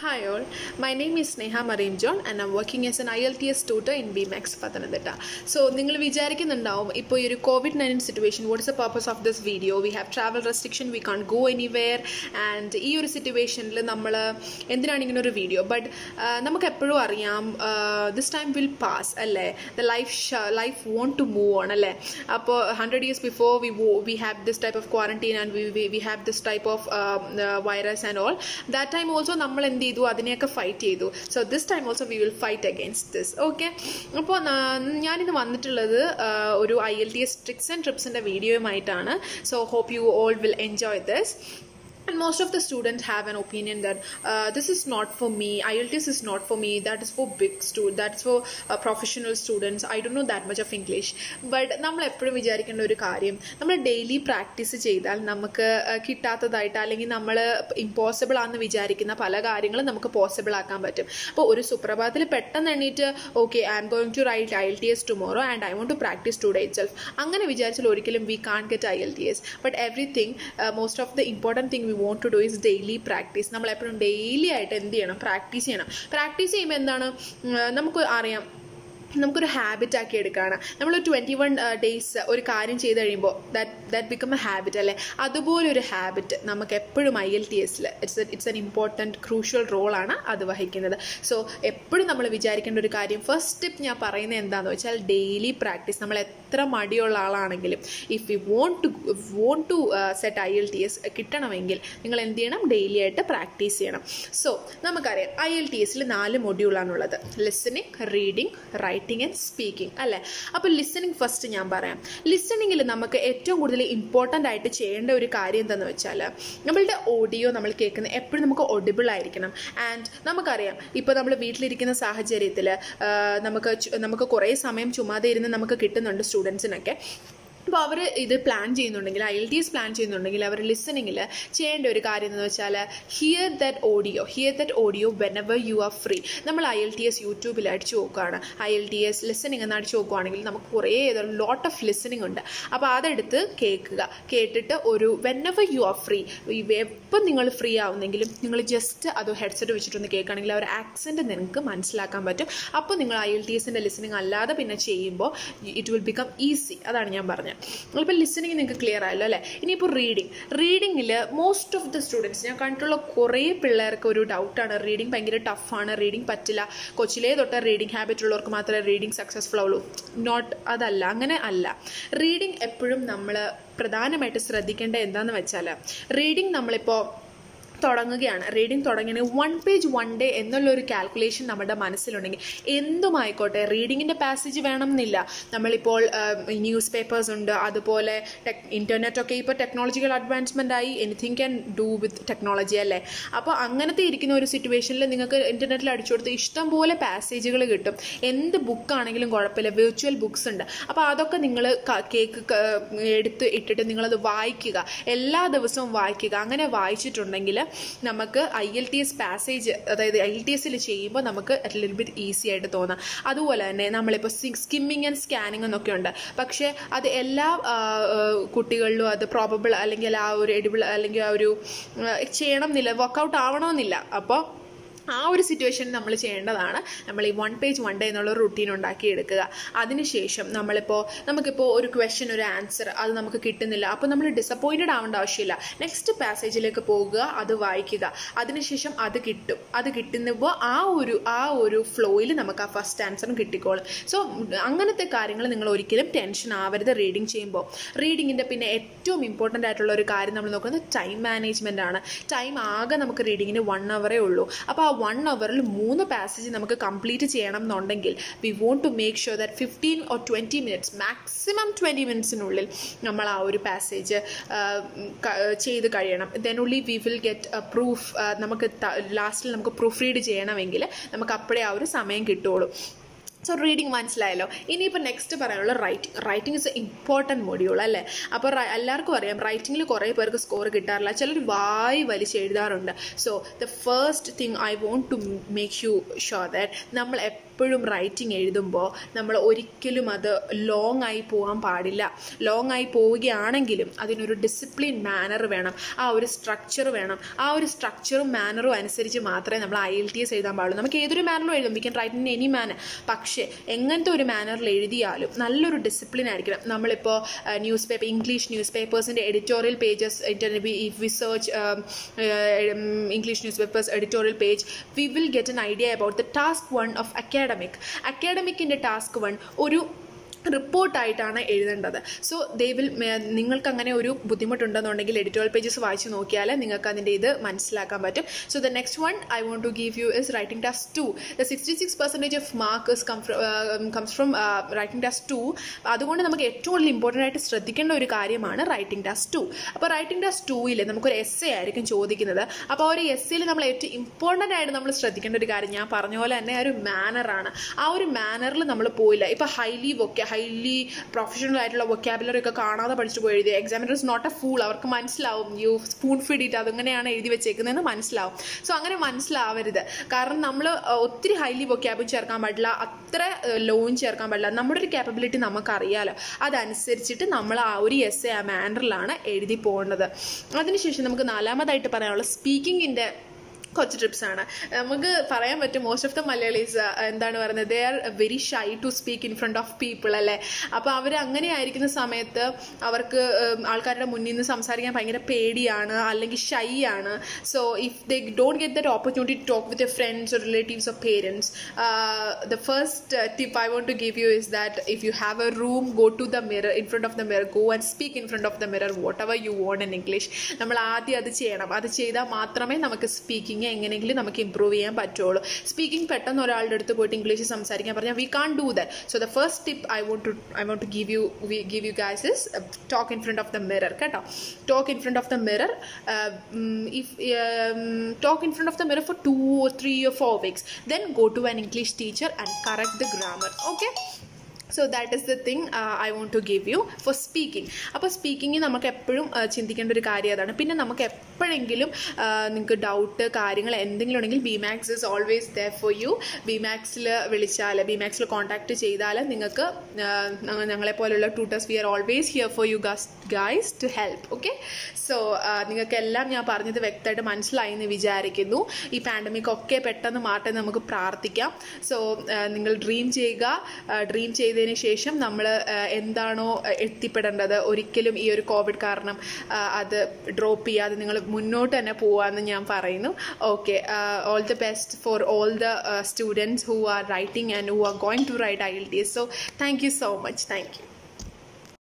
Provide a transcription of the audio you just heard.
Hi all, my name is Sneha working John and I'm working as an IELTS tutor in BMAX Pathanamthitta so നിങ്ങൾ വിചാരിക്കുന്നുണ്ടാവും ഇപ്പോൾ ഈ ഒരു covid nineteen situation what's a purpose of this video we have travel restriction we can't go anywhere and ഈ ഒരു സിറ്റുവേഷനിൽ നമ്മൾ എന്തിനാണ് ഇങ്ങനെ ഒരു വീഡിയോ ബട്ട് നമുക്ക് എപ്പോഴും അറിയാം ദിസ് ടൈം വിൽ പാസ് അല്ലേ? The life life want to move on അല്ലേ? അപ്പോൾ hundred years before we we have this type of quarantine and we we have this type of virus and all that time also നമ്മൾ എന്ത് ചെയ്തു അതിനെയൊക്കെ fight ചെയ്തു. So this time also we will fight against this okay അപ്പോൾ ഞാനിന്ന് വന്നിട്ടുള്ളത് ഒരു I L T S tricks and ട്രിപ്സിന്റെ വീഡിയോയുമായിട്ടാണ് so hope you all will enjoy this and most of the students have an opinion that uh, this is not for me IELTS is not for me that is for big students that's for uh, professional students I don't know that much of English. But നമ്മൾ എപ്പോഴും വിചാരിക്കേണ്ട ഒരു കാര്യം നമ്മൾ daily practice ചെയ്താൽ നമുക്ക് കിട്ടാത്തതായിട്ട് അല്ലെങ്കിൽ നമ്മൾ ഇമ്പോസിബിൾ ആണെന്ന് വിചാരിക്കുന്ന പല കാര്യങ്ങളും നമുക്ക് പോസിബിൾ ആക്കാൻ പറ്റും. അപ്പോൾ ഒരു സുപ്രഭാതത്തിൽ പെട്ടെന്ന് എണ്ണീറ്റ് okay I'm going to write IELTS tomorrow and I want to practice today itself അങ്ങനെ വിചാരിച്ചാൽ ഒരിക്കലും we can't get IELTS but everything most of the important thing we want to do is daily practice നമ്മൾ എപ്പോഴും daily ആയിട്ട് എന്ത് ചെയ്യണം? Practice ചെയ്യണം. Practice ചെയ്യുമ്പോൾ എന്താണ്? നമുക്ക് അറിയാം. നമുക്കൊരു ഹാബിറ്റ് ആക്കി എടുക്കുകയാണ് നമ്മൾ ട്വന്റി വൺ ഡേയ്സ് ഒരു കാര്യം ചെയ്ത് കഴിയുമ്പോൾ that that become a habit അല്ലേ? അതുപോലെ ഒരു ഹാബിറ്റ് നമുക്ക് എപ്പോഴും ഐ എൽ ടി എസിൽ it's it's an important crucial റോളാണ് അത് വഹിക്കുന്നത്. സോ എപ്പോഴും നമ്മൾ വിചാരിക്കേണ്ട ഒരു കാര്യം ഫസ്റ്റ് സ്റ്റെപ്പ് ഞാൻ പറയുന്നത് എന്താണെന്ന് വെച്ചാൽ ഡെയിലി പ്രാക്ടീസ് നമ്മൾ എത്ര മടിയുള്ള ആളാണെങ്കിലും if you want to want to set IELTS കിട്ടണമെങ്കിൽ നിങ്ങൾ എന്ത് ചെയ്യണം? ഡെയിലി ആയിട്ട് പ്രാക്ടീസ് ചെയ്യണം. സോ നമുക്കറിയാം ഐ എൽ ടി എസിൽ നാല് മൊഡ്യൂളാണുള്ളത് listening reading writing writing and speaking അല്ലേ? അപ്പോൾ ലിസണിങ് ഫസ്റ്റ് ഞാൻ പറയാം. ലിസണിങ്ങിൽ നമുക്ക് ഏറ്റവും കൂടുതൽ ഇമ്പോർട്ടന്റ് ആയിട്ട് ചെയ്യേണ്ട ഒരു കാര്യം എന്താണെന്ന് വെച്ചാൽ നമ്മളുടെ ഓഡിയോ നമ്മൾ കേൾക്കുന്ന എപ്പോഴും നമുക്ക് ഒഡിബിൾ ആയിരിക്കണം. ആൻഡ് നമുക്കറിയാം ഇപ്പോൾ നമ്മൾ വീട്ടിലിരിക്കുന്ന സാഹചര്യത്തിൽ നമുക്ക് നമുക്ക് കുറേ സമയം ചുമ്മാതെ ഇരുന്ന് നമുക്ക് കിട്ടുന്നുണ്ട് സ്റ്റുഡൻസിനൊക്കെ അപ്പോൾ അവർ ഇത് പ്ലാൻ ചെയ്യുന്നുണ്ടെങ്കിൽ I L T S plan ചെയ്യുന്നുണ്ടെങ്കിൽ അവർ ലിസണിങ്ങിൽ ചെയ്യേണ്ട ഒരു കാര്യം എന്ന് വെച്ചാൽ hear that audio hear that audio whenever you are free നമ്മൾ ഐ എൽ ടി എസ് യൂട്യൂബിൽ അടിച്ചു നോക്കുകയാണ് I L T S listening എന്ന് അടിച്ചു നോക്കുകയാണെങ്കിൽ നമുക്ക് കുറേ ലോട്ട് ഓഫ് ലിസണിങ് ഉണ്ട്. അപ്പോൾ അതെടുത്ത് കേൾക്കുക. കേട്ടിട്ട് ഒരു whenever you are free എപ്പം നിങ്ങൾ ഫ്രീ ആവുന്നെങ്കിലും നിങ്ങൾ ജസ്റ്റ് അത് ഹെഡ്സെറ്റ് വെച്ചിട്ടൊന്ന് കേൾക്കുകയാണെങ്കിൽ ആ ഒരു ആക്സെന്റ് നിങ്ങൾക്ക് മനസ്സിലാക്കാൻ പറ്റും. അപ്പോൾ നിങ്ങൾ ഐ എൽ ടി എസിന്റെ ലിസണിങ് അല്ലാതെ പിന്നെ ചെയ്യുമ്പോൾ ഇറ്റ് വിൽ ബിക്കം ഈസി അതാണ് ഞാൻ പറഞ്ഞത്. ഇപ്പോൾ ലിസണിങ് നിങ്ങൾക്ക് ക്ലിയർ ആയല്ലോ അല്ലേ? ഇനിയിപ്പോൾ റീഡിങ് റീഡിങ്ങിൽ മോസ്റ്റ് ഓഫ് ദ സ്റ്റുഡൻസ് ഞാൻ കണ്ടിട്ടുള്ള കുറേ പിള്ളേർക്ക് ഒരു ഡൗട്ടാണ് റീഡിങ് ഭയങ്കര ടഫാണ് റീഡിങ് പറ്റില്ല. കൊച്ചിലേ തൊട്ട് റീഡിങ് ഹാബിറ്റ് ഉള്ളവർക്ക് മാത്രമേ റീഡിങ് സക്സസ്ഫുൾ ആവുള്ളൂ. നോട്ട് അതല്ല അങ്ങനെ അല്ല. റീഡിങ് എപ്പോഴും നമ്മൾ പ്രധാനമായിട്ട് ശ്രദ്ധിക്കേണ്ട എന്താണെന്ന് വെച്ചാൽ റീഡിങ് നമ്മളിപ്പോൾ തുടങ്ങുകയാണ്. റീഡിങ് തുടങ്ങുകയാണെങ്കിൽ വൺ പേജ് വൺ ഡേ എന്നുള്ള ഒരു കാൽക്കുലേഷൻ നമ്മുടെ മനസ്സിലുണ്ടെങ്കിൽ എന്തുമായിക്കോട്ടെ റീഡിങ്ങിന്റെ പാസേജ് വേണം എന്നില്ല നമ്മളിപ്പോൾ ന്യൂസ് പേപ്പേഴ്സ് ഉണ്ട്. അതുപോലെ ടെക് ഇന്റർനെറ്റ് ഒക്കെ ഇപ്പോൾ ടെക്നോളജിക്കൽ അഡ്വാൻസ്മെന്റ് ആയി. Anything can do with technology അല്ലേ? അപ്പോൾ അങ്ങനത്തെ ഇരിക്കുന്ന ഒരു സിറ്റുവേഷനിൽ നിങ്ങൾക്ക് ഇന്റർനെറ്റിൽ അടിച്ചു കൊടുത്ത് ഇഷ്ടംപോലെ പാസേജുകൾ കിട്ടും. എന്ത് ബുക്കാണെങ്കിലും കുഴപ്പമില്ല. വിർച്വൽ ബുക്സ് ഉണ്ട്. അപ്പോൾ അതൊക്കെ നിങ്ങൾ കേക്ക് എടുത്ത് ഇട്ടിട്ട് നിങ്ങളത് വായിക്കുക. എല്ലാ ദിവസവും വായിക്കുക. അങ്ങനെ വായിച്ചിട്ടുണ്ടെങ്കിൽ നമുക്ക് I L T S passage അതായത് ഐ എൽ ടി എസിൽ ചെയ്യുമ്പോൾ നമുക്ക് ലിറ്റിൽ ബിറ്റ് ഈസി ആയിട്ട് തോന്നാം. അതുപോലെ തന്നെ നമ്മളിപ്പോൾ സ്കിമ്മിങ് ആൻഡ് സ്കാനിങ് എന്നൊക്കെ ഉണ്ട്. പക്ഷേ അത് എല്ലാ കുട്ടികളിലും അത് പ്രോബബിൾ അല്ലെങ്കിൽ ആ ഒരു എഡിബിൾ അല്ലെങ്കിൽ ആ ഒരു ചെയ്യണം എന്നില്ല വർക്കൗട്ട് ആവണമെന്നില്ല. അപ്പോൾ ആ ഒരു സിറ്റുവേഷൻ നമ്മൾ ചെയ്യേണ്ടതാണ്. നമ്മൾ ഈ വൺ പേജ് വൺ ഡേ എന്നുള്ള റുട്ടീൻ ഉണ്ടാക്കി എടുക്കുക അതിനുശേഷം നമ്മളിപ്പോൾ നമുക്കിപ്പോൾ ഒരു ക്വസ്റ്റ്യൻ ഒരു ആൻസർ അത് നമുക്ക് കിട്ടുന്നില്ല. അപ്പോൾ നമ്മൾ ഡിസപ്പോയിന്റഡ് ആവേണ്ട ആവശ്യമില്ല. നെക്സ്റ്റ് പാസേജിലേക്ക് പോകുക അത് വായിക്കുക. അതിനുശേഷം അത് കിട്ടും. അത് കിട്ടുമ്പോൾ ആ ഒരു ആ ഒരു ഫ്ലോയിൽ നമുക്ക് ആ ഫസ്റ്റ് ആൻസറും കിട്ടിക്കോളും. സോ അങ്ങനത്തെ കാര്യങ്ങൾ നിങ്ങൾ ഒരിക്കലും ടെൻഷൻ ആവരുത് റീഡിങ് ചെയ്യുമ്പോൾ. റീഡിങ്ങിന്റെ പിന്നെ ഏറ്റവും ഇമ്പോർട്ടന്റ് ആയിട്ടുള്ള ഒരു കാര്യം നമ്മൾ നോക്കുന്നത് ടൈം മാനേജ്മെന്റ് ആണ്. ടൈം ആകെ നമുക്ക് റീഡിങ്ങിന് വൺ അവറേ ഉള്ളൂ. അപ്പോൾ വൺ അവറിൽ മൂന്ന് പാസേജ് നമുക്ക് കംപ്ലീറ്റ് ചെയ്യണം എന്നുണ്ടെങ്കിൽ we want to make sure that fifteen or twenty minutes maximum twenty മിനിറ്റ്സിനുള്ളിൽ നമ്മൾ ആ ഒരു പാസേജ് ചെയ്ത് കഴിയണം. ദെൻ ഉള്ളി വി വിൽ ഗെറ്റ് പ്രൂഫ് നമുക്ക് ലാസ്റ്റിൽ നമുക്ക് പ്രൂഫ് റീഡ് ചെയ്യണമെങ്കിൽ നമുക്ക് അപ്പോഴേ ആ ഒരു സമയം കിട്ടുള്ളൂ സോ റീഡിങ് മനസ്സിലായല്ലോ. ഇനിയിപ്പോൾ നെക്സ്റ്റ് പറയാനുള്ള writing writing is a important module അല്ലേ? അപ്പോൾ എല്ലാവർക്കും അറിയാം റൈറ്റിങ്ങിൽ കുറേ പേർക്ക് സ്കോർ കിട്ടാറില്ല. ചിലർ വായി വലിച്ച് എഴുതാറുണ്ട്. So the first thing I want to make you sure that നമ്മൾ എപ്പോഴും റൈറ്റിംഗ് എഴുതുമ്പോൾ നമ്മൾ ഒരിക്കലും അത് ലോങ് ആയി പോകാൻ പാടില്ല. ലോങ് ആയി പോവുകയാണെങ്കിലും അതിനൊരു ഡിസിപ്ലിൻ മാനർ വേണം. ആ ഒരു സ്ട്രക്ചർ വേണം. ആ ഒരു സ്ട്രക്ചറും മാനറും അനുസരിച്ച് മാത്രമേ നമ്മൾ ഐ എൽ ടി എസ് എഴുതാൻ പാടുള്ളൂ. നമുക്ക് ഏതൊരു മാനറും എഴുതും. We can write in any manner പക്ഷേ എങ്ങനത്തെ ഒരു മാനറിൽ എഴുതിയാലും നല്ലൊരു ഡിസിപ്ലിൻ ആയിരിക്കണം. നമ്മളിപ്പോൾ news paper English news പേപ്പേഴ്സിന്റെ editorial pages we search English news papers editorial page we will get an idea about the task one of academic അക്കാഡമിക്കിന്റെ task one ഒരു റിപ്പോർട്ടായിട്ടാണ് എഴുതേണ്ടത്. സോ ദേ വിൽ നിങ്ങൾക്ക് അങ്ങനെ ഒരു ബുദ്ധിമുട്ടുണ്ടെന്നുണ്ടെങ്കിൽ എഡിറ്റോറിയൽ പേജസ് വായിച്ച് നോക്കിയാൽ നിങ്ങൾക്ക് അതിന്റെ ഇത് മനസ്സിലാക്കാൻ പറ്റും. So the next one I want to give you is writing task two the sixty six percentage of mark is come comes from writing task two അതുകൊണ്ട് നമുക്ക് ഏറ്റവും കൂടുതൽ ഇമ്പോർട്ടന്റ് ആയിട്ട് ശ്രദ്ധിക്കേണ്ട ഒരു കാര്യമാണ് റൈറ്റിംഗ് ടാസ് ടു അപ്പോൾ റൈറ്റിംഗ് ടാസ് ടൂയിൽ നമുക്കൊരു എസ് എ ആയിരിക്കും ചോദിക്കുന്നത്. അപ്പോൾ ആ ഒരു എസ് എയിൽ നമ്മൾ ഏറ്റവും ഇമ്പോർട്ടന്റ് ആയിട്ട് നമ്മൾ ശ്രദ്ധിക്കേണ്ട ഒരു കാര്യം ഞാൻ പറഞ്ഞ പോലെ തന്നെ ആ ഒരു മാനറാണ് ആ ഒരു മാനറിൽ നമ്മൾ പോയില്ല. ഇപ്പോൾ ഹൈലി വൊക്ക ഹൈലി പ്രൊഫഷണൽ ആയിട്ടുള്ള വൊക്കാബുലറി ഒക്കെ കാണാതെ പഠിച്ചു പോയി എഴുതി examiner is not a fool അവർക്ക് മനസ്സിലാവും. യു സ്പൂൺ ഫീഡ് ഇട്ട് അതെങ്ങനെയാണ് എഴുതി വെച്ചേക്കുന്നതെന്ന് മനസ്സിലാവും. സോ അങ്ങനെ മനസ്സിലാവരുത്. കാരണം നമ്മൾ ഒത്തിരി ഹൈലി വൊക്കാബും ചേർക്കാൻ പാടില്ല. അത്ര ലോയും ചേർക്കാൻ പാടില്ല. നമ്മുടെ ഒരു ക്യാപ്പബിലിറ്റി നമുക്കറിയാലോ. അതനുസരിച്ചിട്ട് നമ്മൾ ആ ഒരു എസ് എ ആ മാനറിലാണ് എഴുതി പോകേണ്ടത്. അതിനുശേഷം നമുക്ക് നാലാമതായിട്ട് പറയാനുള്ള സ്പീക്കിങ്ങിന്റെ കുറച്ച് ട്രിപ്സ് ആണ്. നമുക്ക് പറയാൻ പറ്റും മോസ്റ്റ് ഓഫ് ദ മലയാളീസ് എന്താണ് പറയുന്നത് they are very shy to speak in front of people അല്ലേ? അപ്പോൾ അവർ അങ്ങനെ ആയിരിക്കുന്ന സമയത്ത് അവർക്ക് ആൾക്കാരുടെ മുന്നിൽ നിന്ന് സംസാരിക്കാൻ ഭയങ്കര പേടിയാണ് അല്ലെങ്കിൽ ഷൈ ആണ്. So if they don't get that opportunity talk with a friends relatives or parents the first tip I want to give you is that if you have a room go to the mirror in front of the mirror go and speak in front of the mirror whatever you want in English നമ്മൾ ആദ്യം അത് ചെയ്യണം. അത് ചെയ്താൽ മാത്രമേ നമുക്ക് speaking എങ്ങനെയെങ്കിലും നമുക്ക് ഇമ്പ്രൂവ് ചെയ്യാൻ പറ്റുള്ളൂ. സ്പീക്കിംഗ് പെട്ടെന്ന് ഒരാളുടെ അടുത്ത് പോയിട്ട് ഇംഗ്ലീഷ് സംസാരിക്കാൻ പറഞ്ഞാൽ we can't do that so the first tip I want to I want to give you give you guys is talk in front of the mirror കേട്ടോ? Talk in front of the mirror if talk in front of the mirror for two or three or four weeks then go to an English teacher and correct the grammar okay so that is the thing I want to give you for speaking അപ്പോൾ speaking നമുക്ക് എപ്പോഴും ചിന്തിക്കേണ്ട ഒരു കാര്യം അതാണ്. പിന്നെ നമുക്ക് എപ്പോഴെങ്കിലും നിങ്ങൾക്ക് ഡൗട്ട് കാര്യങ്ങൾ എന്തെങ്കിലും ഉണ്ടെങ്കിൽ BMAX is always the for you B മാക്സിൽ വിളിച്ചാൽ ബി മാക്സിൽ കോൺടാക്ട് ചെയ്താൽ നിങ്ങൾക്ക് ഞങ്ങളെ പോലുള്ള tutors we are always here for you guys guys to help okay so നിങ്ങൾക്കെല്ലാം ഞാൻ പറഞ്ഞത് വ്യക്തമായിട്ട് മനസ്സിലായി എന്ന് വിചാരിക്കുന്നു. ഈ പാൻഡമിക് ഒക്കെ പെട്ടെന്ന് മാറ്റാൻ നമുക്ക് പ്രാർത്ഥിക്കാം. സോ നിങ്ങൾ ഡ്രീം ചെയ്യുക. ഡ്രീം ചെയ്ത് ചെയ്തതിന് ശേഷം നമ്മൾ എന്താണോ എത്തിപ്പെടേണ്ടത്. ഒരിക്കലും ഈ ഒരു കോവിഡ് കാരണം അത് ഡ്രോപ്പ് ചെയ്യാതെ നിങ്ങൾ മുന്നോട്ട് തന്നെ പോവാമെന്ന് ഞാൻ പറയുന്നു. Okay all the best for all the students who are writing and who are going to write IELTS so thank you so much thank you